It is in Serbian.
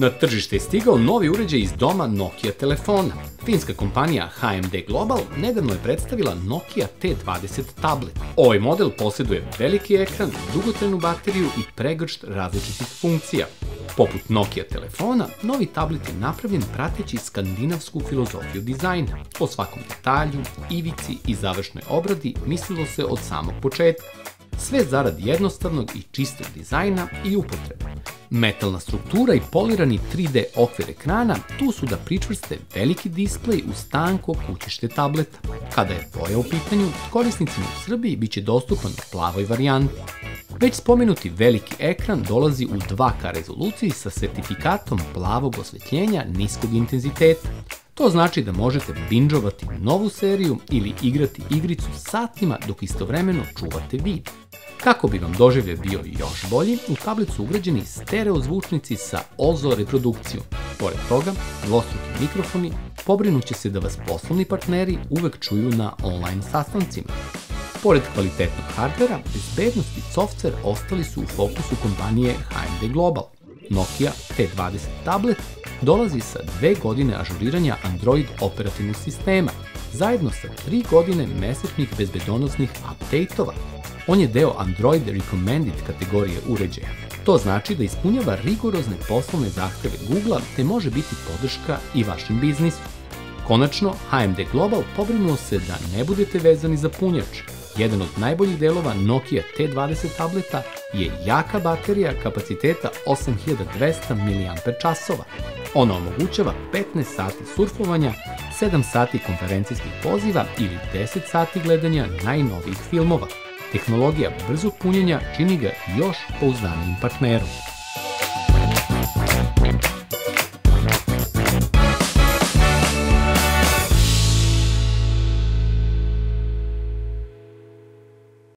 Na tržište je stigao novi uređaj iz doma Nokia telefona. Finska kompanija HMD Global nedavno je predstavila Nokia T20 tablet. Ovaj model posjeduje veliki ekran, dugotrenu bateriju i pregršt različitih funkcija. Poput Nokia telefona, novi tablet je napravljen prateći skandinavsku filozofiju dizajna. O svakom detalju, ivici i završnoj obradi mislilo se od samog početka. Sve zarad jednostavnog i čistog dizajna i upotrebe. Metalna struktura i polirani 3D okvir ekrana tu su da pričvrste veliki displej u stanko kućište tableta. Kada je boja u pitanju, korisnicima u Srbiji biće dostupan u plavoj varijanti. Već spomenuti veliki ekran dolazi u 2K rezoluciji sa sertifikatom plavog osvetljenja niskog intenziteta. To znači da možete binđovati novu seriju ili igrati igricu satima dok istovremeno čuvate vid. Kako bi vam doživlje bio još bolji, u tablet su ugrađeni stereo zvučnici sa OZO reprodukcijom. Pored toga, dvostruki mikrofoni pobrinuće se da vas poslovni partneri uvek čuju na online sastancima. Pored kvalitetnog hardvera, bezbednost i software ostali su u fokusu kompanije HMD Global. Nokia T20 tablet dolazi sa dve godine ažuriranja Android operativnog sistema, zajedno sa tri godine mesečnih bezbedonosnih update-ova. On je deo Android Recommended kategorije uređaja. To znači da ispunjava rigorozne poslovne zahteve Google-a te može biti podrška i vašem biznisu. Konačno, HMD Global pobrinuo se da ne budete vezani za punjač, Jedan od najboljih delova Nokia T20 tableta je jaka baterija kapaciteta 8200 mAh. Ona omogućava 15 sati surfovanja, 7 sati konferencijskih poziva ili 10 sati gledanja najnovijih filmova. Tehnologija brzog punjenja čini ga još pouzdanijim partnerom.